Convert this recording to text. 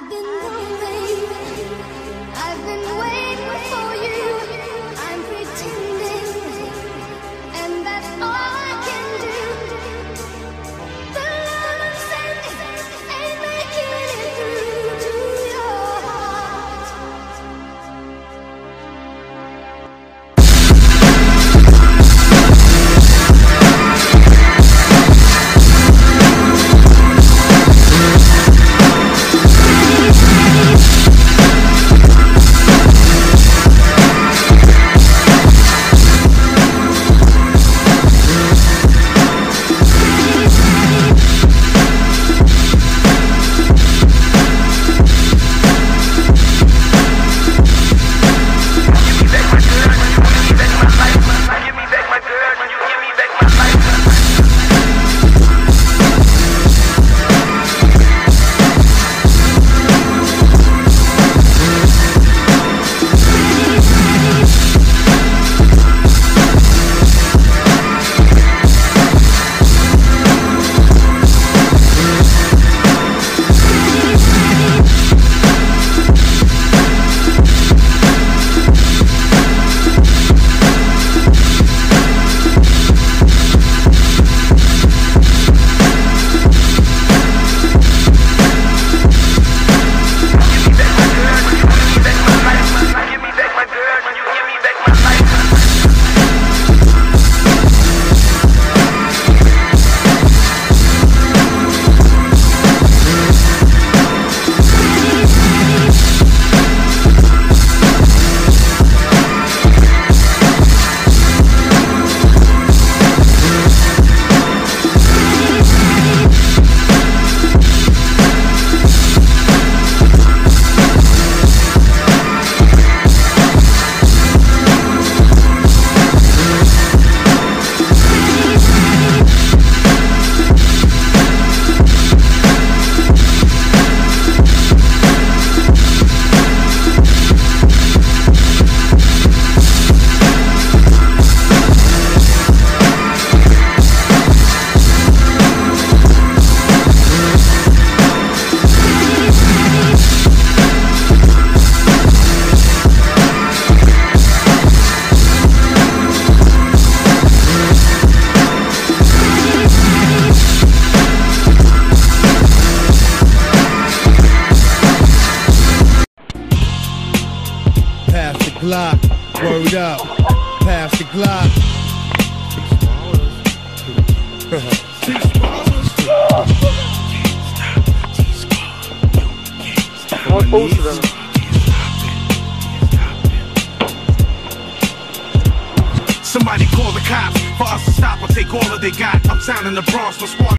I've been Glock, word up. Pass the Glock. Somebody call the cops for us to stop or take all that they got. Uptown in the Bronx, my squad.